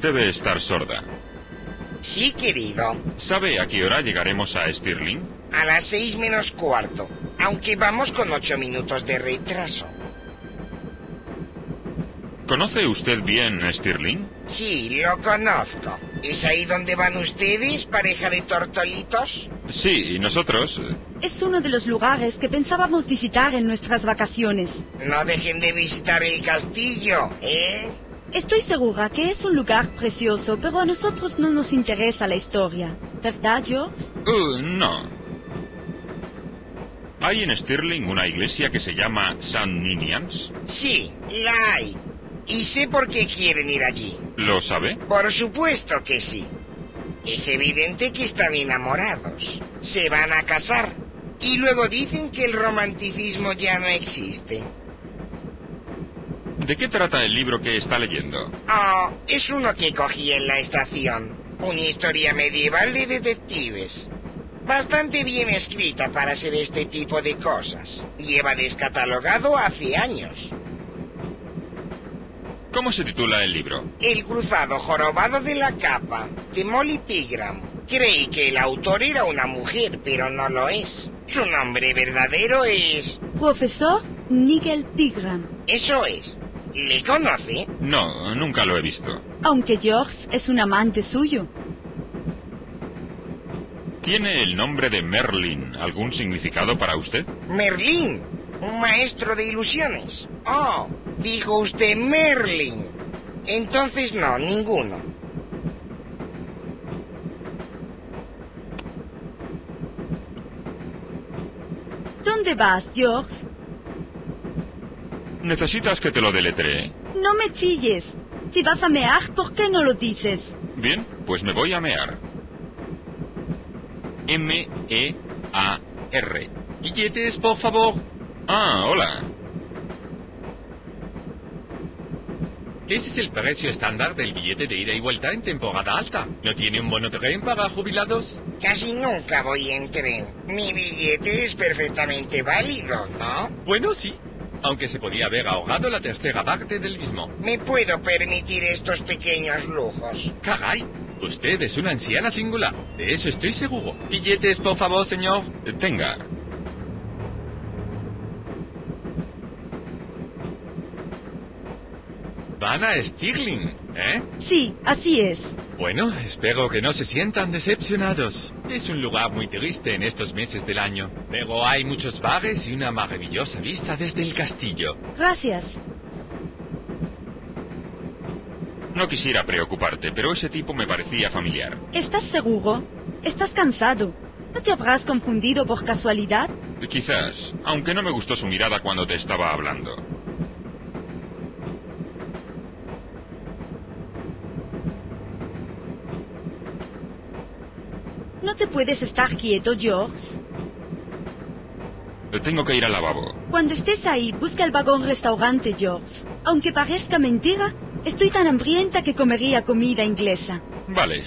Debe estar sorda. Sí, querido. ¿Sabe a qué hora llegaremos a Stirling? A las seis menos cuarto. Aunque vamos con ocho minutos de retraso. ¿Conoce usted bien Stirling? Sí, lo conozco. ¿Es ahí donde van ustedes, pareja de tortolitos? Sí, y nosotros. Es uno de los lugares que pensábamos visitar en nuestras vacaciones. No dejen de visitar el castillo, ¿eh? Estoy segura que es un lugar precioso, pero a nosotros no nos interesa la historia. ¿Verdad, George? Uh, no. ¿Hay en Stirling una iglesia que se llama St. Ninians? Sí, la hay. Y sé por qué quieren ir allí. ¿Lo sabe? Por supuesto que sí. Es evidente que están enamorados. Se van a casar. Y luego dicen que el romanticismo ya no existe. ¿De qué trata el libro que está leyendo? Oh, es uno que cogí en la estación. Una historia medieval de detectives. Bastante bien escrita para ser este tipo de cosas. Lleva descatalogado hace años. ¿Cómo se titula el libro? El cruzado jorobado de la capa, de Molly Pigram. Creí que el autor era una mujer, pero no lo es. Su nombre verdadero es... Profesor Nigel Pigram. Eso es. ¿Le conoce? No, nunca lo he visto. Aunque George es un amante suyo. ¿Tiene el nombre de Merlin algún significado para usted? Merlín, un maestro de ilusiones. Oh, dijo usted Merlin. Entonces no, ninguno. ¿Dónde vas, George? ¿Necesitas que te lo deletree? No me chilles. Si vas a mear, ¿por qué no lo dices? Bien, pues me voy a mear. M-E-A-R. Billetes, por favor. Ah, hola. Ese es el precio estándar del billete de ida y vuelta en temporada alta. ¿No tiene un bono tren para jubilados? Casi nunca voy en tren. Mi billete es perfectamente válido, ¿no? Bueno, sí. Aunque se podía haber ahorrado la tercera parte del mismo. Me puedo permitir estos pequeños lujos. Caray, usted es una anciana singular. De eso estoy seguro. Billetes, por favor, señor. Tenga. Van a Stirling, ¿eh? Sí, así es. Bueno, espero que no se sientan decepcionados. Es un lugar muy triste en estos meses del año, pero hay muchos bares y una maravillosa vista desde el castillo. Gracias. No quisiera preocuparte, pero ese tipo me parecía familiar. ¿Estás seguro? ¿Estás cansado? ¿No te habrás confundido por casualidad? Quizás, aunque no me gustó su mirada cuando te estaba hablando. Puedes estar quieto, George? Tengo que ir al lavabo. Cuando estés ahí, busca el vagón restaurante, George. Aunque parezca mentira, estoy tan hambrienta que comería comida inglesa. Vale.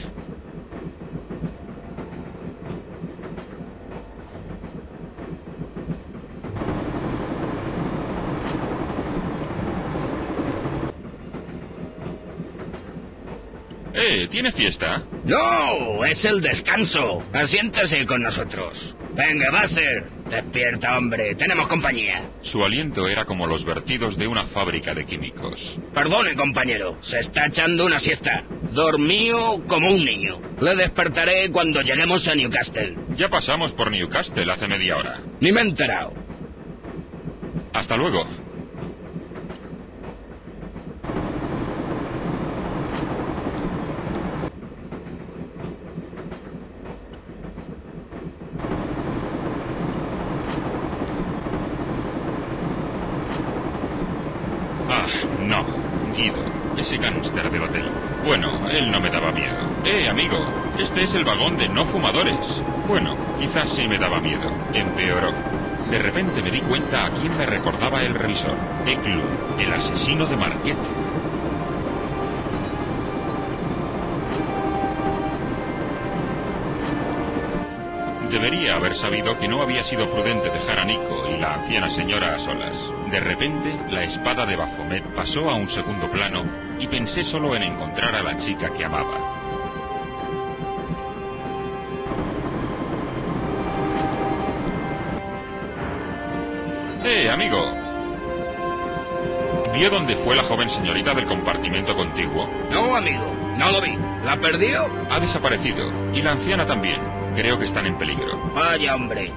Eh, ¿tiene fiesta? No, es el descanso. Asiéntese con nosotros. Venga, Buster. Despierta, hombre. Tenemos compañía. Su aliento era como los vertidos de una fábrica de químicos. Perdone, compañero. Se está echando una siesta. Dormío como un niño. Le despertaré cuando lleguemos a Newcastle. Ya pasamos por Newcastle hace media hora. Ni me he enterado. Hasta luego. Ah, no. Guido, ese cáncer del hotel. Bueno, él no me daba miedo. Eh, amigo, este es el vagón de no fumadores. Bueno, quizás sí me daba miedo. Empeoró. De repente me di cuenta a quién me recordaba el revisor. Eklund, el asesino de Marquette. Debería haber sabido que no había sido prudente dejar a Nico y la anciana señora a solas. De repente, la espada de Baphomet pasó a un segundo plano y pensé solo en encontrar a la chica que amaba. ¡Eh, amigo! ¿Vio dónde fue la joven señorita del compartimento contiguo? No, amigo, no lo vi. ¿La perdió? Ha desaparecido. Y la anciana también. Creo que están en peligro. Vaya, hombre.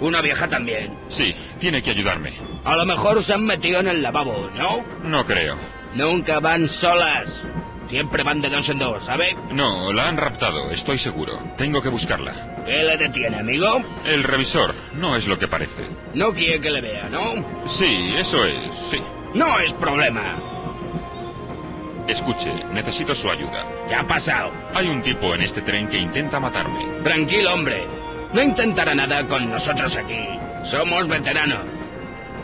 Una vieja también. Sí, tiene que ayudarme. A lo mejor se han metido en el lavabo, ¿no? No creo. Nunca van solas. Siempre van de dos en dos, ¿sabe? No, la han raptado, estoy seguro. Tengo que buscarla. ¿Qué le detiene, amigo? El revisor no es lo que parece. No quiere que le vea, ¿no? Sí, eso es, sí. No es problema. Escuche, necesito su ayuda. Ya ha pasado. Hay un tipo en este tren que intenta matarme. Tranquilo, hombre. No intentará nada con nosotros aquí. Somos veteranos.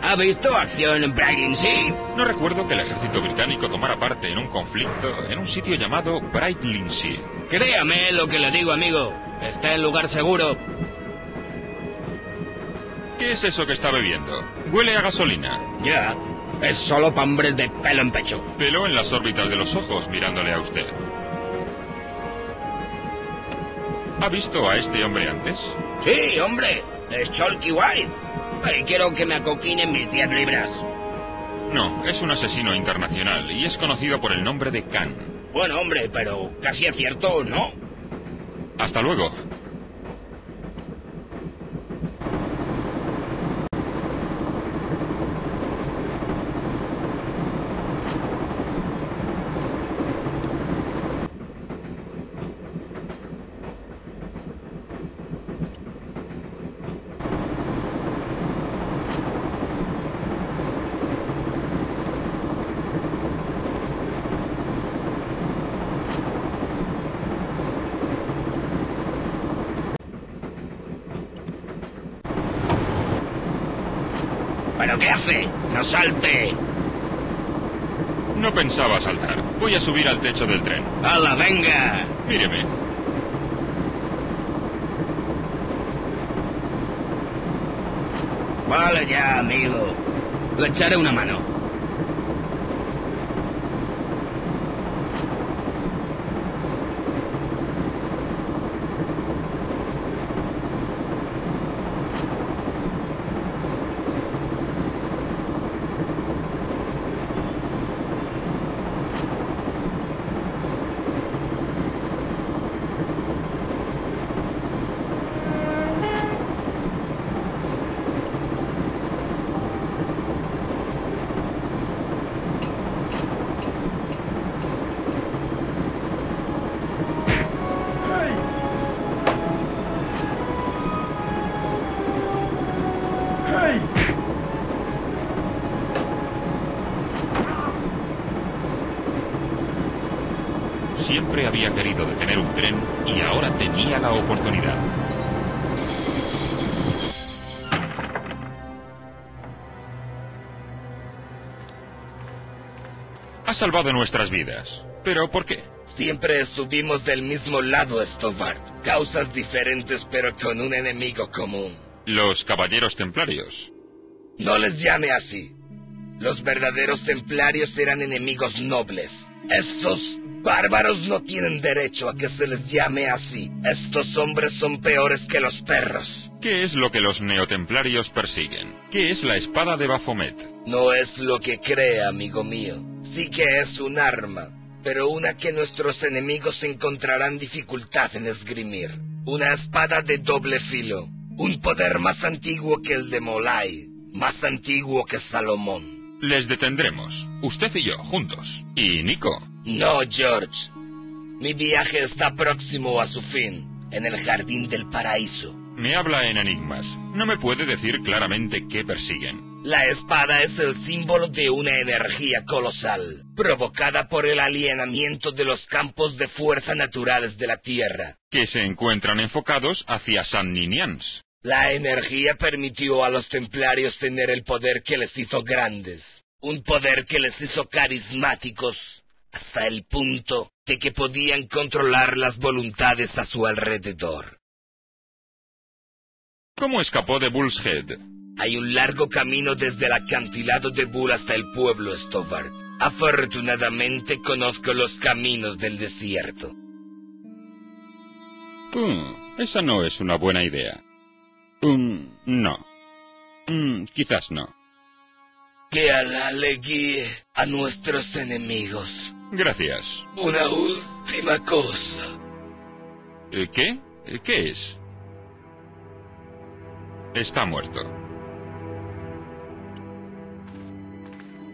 ¿Ha visto acción Bragging Sea? No recuerdo que el ejército británico tomara parte en un conflicto en un sitio llamado Brightlingsea. Créame lo que le digo, amigo. Está en lugar seguro. ¿Qué es eso que está bebiendo? Huele a gasolina. Ya. Es solo para hombres de pelo en pecho. Pelo en las órbitas de los ojos mirándole a usted. ¿Ha visto a este hombre antes? Sí, hombre. Es Chalky White. Y quiero que me acoquinen mis 10 libras. No, es un asesino internacional y es conocido por el nombre de Khan. Bueno, hombre, pero casi es cierto, ¿no? Hasta luego. ¿Pero qué hace? ¡No salte! No pensaba saltar. Voy a subir al techo del tren. ¡Hala, venga! Míreme. Vale ya, amigo. Le echaré una mano. Siempre había querido detener un tren y ahora tenía la oportunidad. Ha salvado nuestras vidas. ¿Pero por qué? Siempre estuvimos del mismo lado, Stovart. Causas diferentes, pero con un enemigo común. Los caballeros templarios. No les llame así. Los verdaderos templarios eran enemigos nobles. Estos bárbaros no tienen derecho a que se les llame así. Estos hombres son peores que los perros. ¿Qué es lo que los neotemplarios persiguen? ¿Qué es la espada de Baphomet? No es lo que cree, amigo mío. Sí que es un arma, pero una que nuestros enemigos encontrarán dificultad en esgrimir. Una espada de doble filo. Un poder más antiguo que el de Molai. Más antiguo que Salomón. Les detendremos. Usted y yo, juntos. Y Nico. No, George. Mi viaje está próximo a su fin, en el jardín del paraíso. Me habla en enigmas. No me puede decir claramente qué persiguen. La espada es el símbolo de una energía colosal, provocada por el alienamiento de los campos de fuerza naturales de la Tierra. Que se encuentran enfocados hacia San Ninians. La energía permitió a los templarios tener el poder que les hizo grandes, un poder que les hizo carismáticos, hasta el punto de que podían controlar las voluntades a su alrededor. ¿Cómo escapó de Bull's Head? Hay un largo camino desde el acantilado de Bull hasta el pueblo Stobart. Afortunadamente conozco los caminos del desierto. Hmm, esa no es una buena idea. Um, no. Mm, quizás no. Que Alá le guíe a nuestros enemigos. Gracias. Una última cosa. Eh, ¿Qué? Eh, ¿Qué es? Está muerto.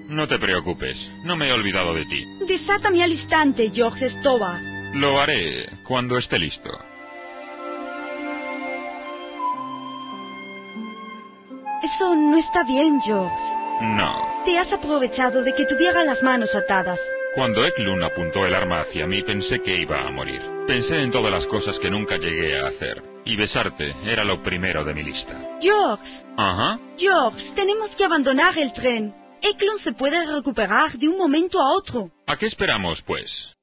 No te preocupes, no me he olvidado de ti. Desátame al instante, George Stoba. Lo haré cuando esté listo. Eso no está bien, George. No. Te has aprovechado de que tuviera las manos atadas. Cuando Eklund apuntó el arma hacia mí pensé que iba a morir. Pensé en todas las cosas que nunca llegué a hacer. Y besarte era lo primero de mi lista. George, Ajá. George, tenemos que abandonar el tren. Eklund se puede recuperar de un momento a otro. ¿A qué esperamos, pues?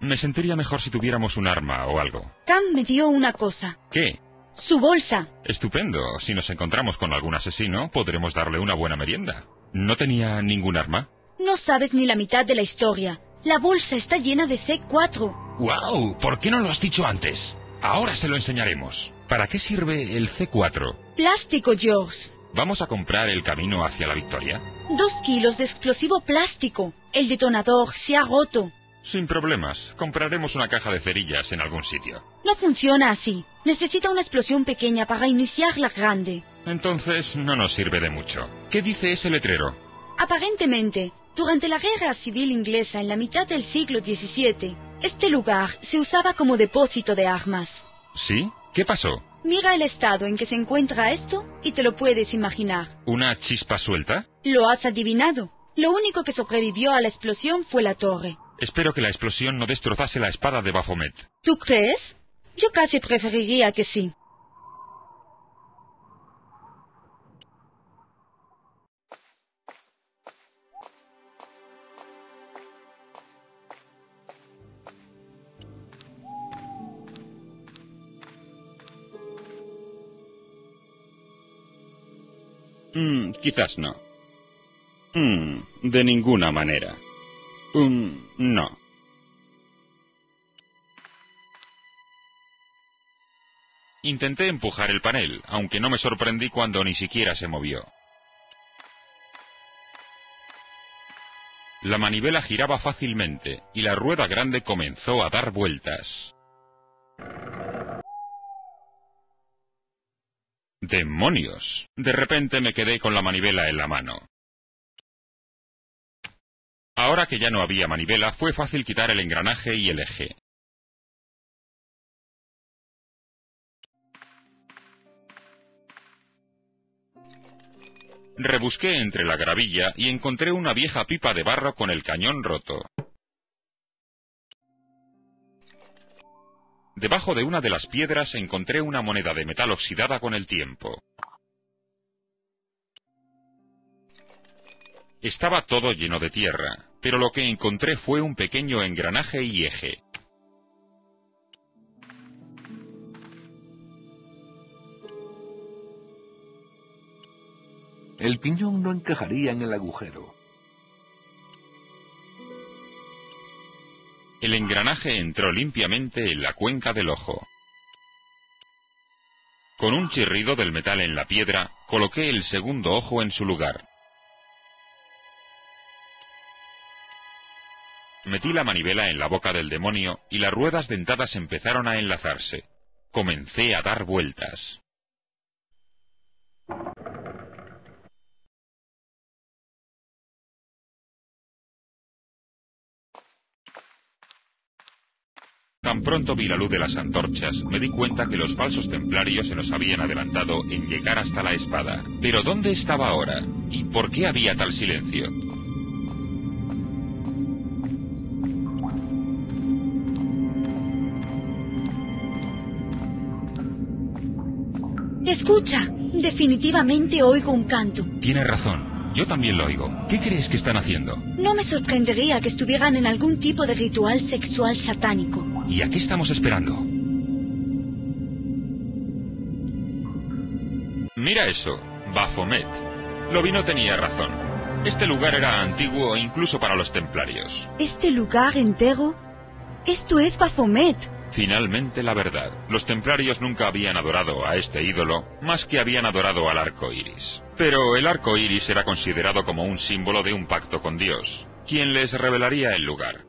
Me sentiría mejor si tuviéramos un arma o algo. Cam me dio una cosa. ¿Qué? Su bolsa. Estupendo. Si nos encontramos con algún asesino, podremos darle una buena merienda. ¿No tenía ningún arma? No sabes ni la mitad de la historia. La bolsa está llena de C4. ¡Wow! ¿Por qué no lo has dicho antes? Ahora se lo enseñaremos. ¿Para qué sirve el C4? Plástico, George. ¿Vamos a comprar el camino hacia la victoria? Dos kilos de explosivo plástico. El detonador se ha roto. Sin problemas. Compraremos una caja de cerillas en algún sitio. No funciona así. Necesita una explosión pequeña para iniciar la grande. Entonces no nos sirve de mucho. ¿Qué dice ese letrero? Aparentemente, durante la guerra civil inglesa en la mitad del siglo XVII, este lugar se usaba como depósito de armas. ¿Sí? ¿Qué pasó? Mira el estado en que se encuentra esto y te lo puedes imaginar. ¿Una chispa suelta? Lo has adivinado. Lo único que sobrevivió a la explosión fue la torre. Espero que la explosión no destrozase la espada de Baphomet. ¿Tú crees? Yo casi preferiría que sí. Mm, quizás no. Mm, de ninguna manera. Mm, no. Intenté empujar el panel, aunque no me sorprendí cuando ni siquiera se movió. La manivela giraba fácilmente y la rueda grande comenzó a dar vueltas. ¡Demonios! De repente me quedé con la manivela en la mano. Ahora que ya no había manivela, fue fácil quitar el engranaje y el eje. Rebusqué entre la gravilla y encontré una vieja pipa de barro con el cañón roto. Debajo de una de las piedras encontré una moneda de metal oxidada con el tiempo. Estaba todo lleno de tierra, pero lo que encontré fue un pequeño engranaje y eje. El piñón no encajaría en el agujero. El engranaje entró limpiamente en la cuenca del ojo. Con un chirrido del metal en la piedra, coloqué el segundo ojo en su lugar. Metí la manivela en la boca del demonio y las ruedas dentadas empezaron a enlazarse. Comencé a dar vueltas. Tan pronto vi la luz de las antorchas, me di cuenta que los falsos templarios se nos habían adelantado en llegar hasta la espada. Pero ¿dónde estaba ahora? ¿Y por qué había tal silencio? Escucha, definitivamente oigo un canto. Tienes razón. Yo también lo oigo. ¿Qué crees que están haciendo? No me sorprendería que estuvieran en algún tipo de ritual sexual satánico. ¿Y a qué estamos esperando? Mira eso, Baphomet. Lobino tenía razón. Este lugar era antiguo incluso para los templarios. Este lugar entero. Esto es Baphomet. Finalmente la verdad. Los templarios nunca habían adorado a este ídolo, más que habían adorado al arco iris. Pero el arco iris era considerado como un símbolo de un pacto con Dios, quien les revelaría el lugar.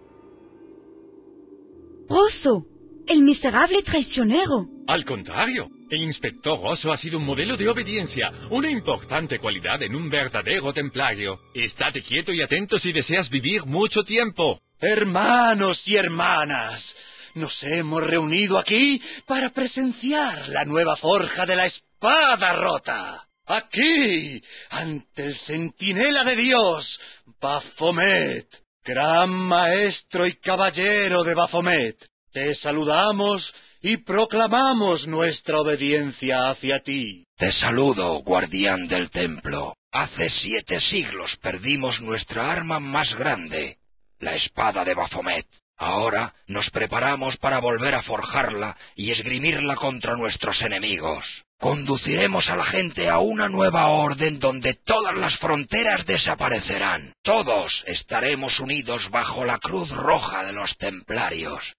Rosso, el miserable traicionero. Al contrario, el inspector Rosso ha sido un modelo de obediencia, una importante cualidad en un verdadero templario. Estate quieto y atento si deseas vivir mucho tiempo. Hermanos y hermanas, nos hemos reunido aquí para presenciar la nueva forja de la espada rota. Aquí, ante el centinela de Dios, Baphomet, gran maestro y caballero de Baphomet, te saludamos y proclamamos nuestra obediencia hacia ti. Te saludo, guardián del templo. Hace siete siglos perdimos nuestra arma más grande, la espada de Baphomet. Ahora nos preparamos para volver a forjarla y esgrimirla contra nuestros enemigos. Conduciremos a la gente a una nueva orden donde todas las fronteras desaparecerán. Todos estaremos unidos bajo la cruz roja de los templarios.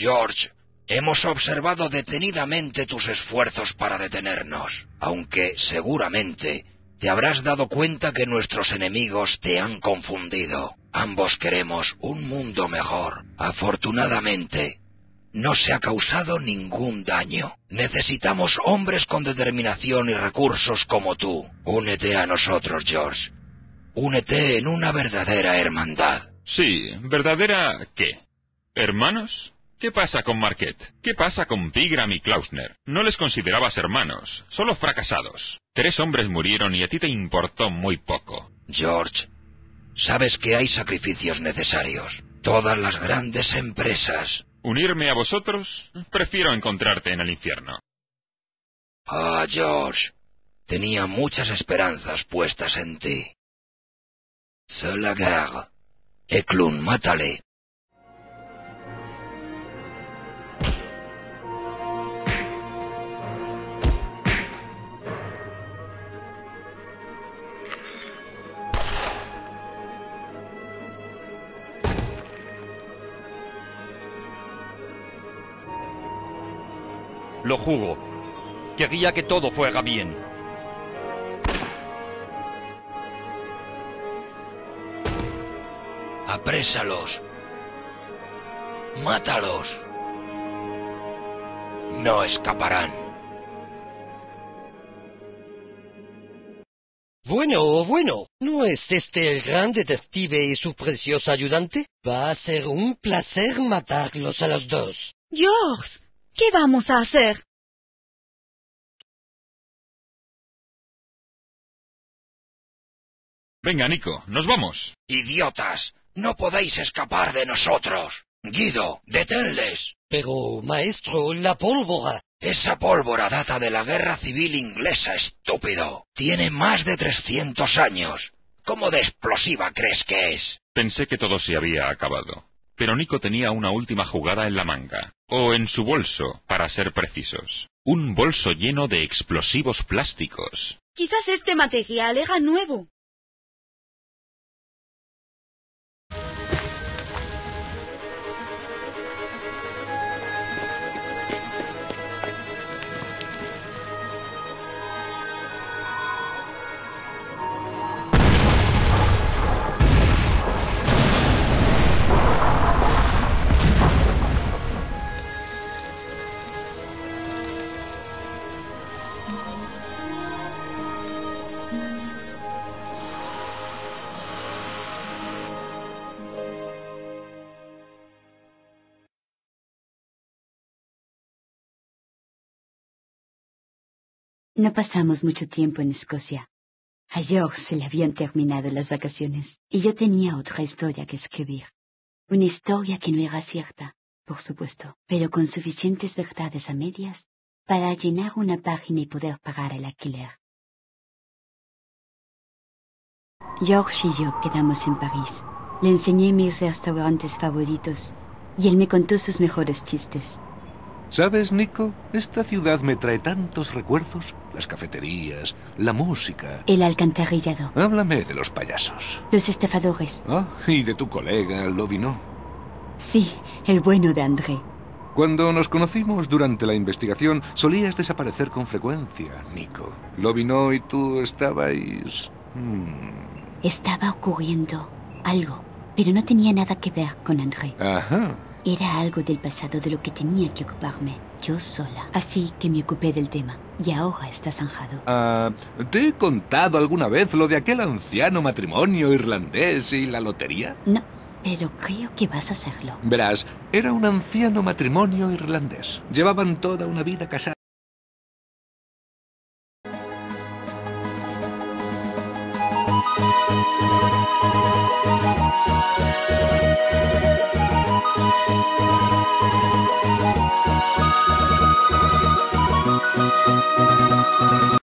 George, hemos observado detenidamente tus esfuerzos para detenernos, aunque seguramente te habrás dado cuenta que nuestros enemigos te han confundido. Ambos queremos un mundo mejor. Afortunadamente, no se ha causado ningún daño. Necesitamos hombres con determinación y recursos como tú. Únete a nosotros, George. Únete en una verdadera hermandad. Sí, ¿verdadera qué? ¿Hermanos? ¿Qué pasa con Marquette? ¿Qué pasa con Pigram y Klausner? No les considerabas hermanos, solo fracasados. Tres hombres murieron y a ti te importó muy poco. George, sabes que hay sacrificios necesarios. Todas las grandes empresas. ¿Unirme a vosotros? Prefiero encontrarte en el infierno. Ah, George, tenía muchas esperanzas puestas en ti. Guerre. Eklund, mátale. Lo juro. Quería que todo fuera bien. Aprésalos. Mátalos. No escaparán. Bueno, bueno, ¿no es este el gran detective y su preciosa ayudante? Va a ser un placer matarlos a los dos. George, ¿qué vamos a hacer? Venga, Nico, nos vamos. Idiotas, no podéis escapar de nosotros. Guido, deténles. Pero, maestro, la pólvora. Esa pólvora data de la guerra civil inglesa, estúpido. Tiene más de trescientos años. ¿Cómo de explosiva crees que es? Pensé que todo se había acabado. Pero Nico tenía una última jugada en la manga, o en su bolso, para ser precisos. Un bolso lleno de explosivos plásticos. Quizás este material era nuevo. No pasamos mucho tiempo en Escocia. A George se le habían terminado las vacaciones y yo tenía otra historia que escribir. Una historia que no era cierta, por supuesto, pero con suficientes verdades a medias para llenar una página y poder pagar el alquiler. George y yo quedamos en París. Le enseñé mis restaurantes favoritos y él me contó sus mejores chistes. ¿Sabes, Nico? Esta ciudad me trae tantos recuerdos. Las cafeterías, la música. El alcantarillado. Háblame de los payasos. Los estafadores. Ah, y de tu colega, Lobino. Sí, el bueno de André. Cuando nos conocimos durante la investigación, solías desaparecer con frecuencia, Nico. Lobino y tú estabais... hmm. Estaba ocurriendo algo, pero no tenía nada que ver con André. Ajá. Era algo del pasado de lo que tenía que ocuparme, yo sola. Así que me ocupé del tema, y ahora está zanjado. Ah, ¿Te he contado alguna vez lo de aquel anciano matrimonio irlandés y la lotería? No, pero creo que vas a hacerlo. Verás, era un anciano matrimonio irlandés. Llevaban toda una vida casados.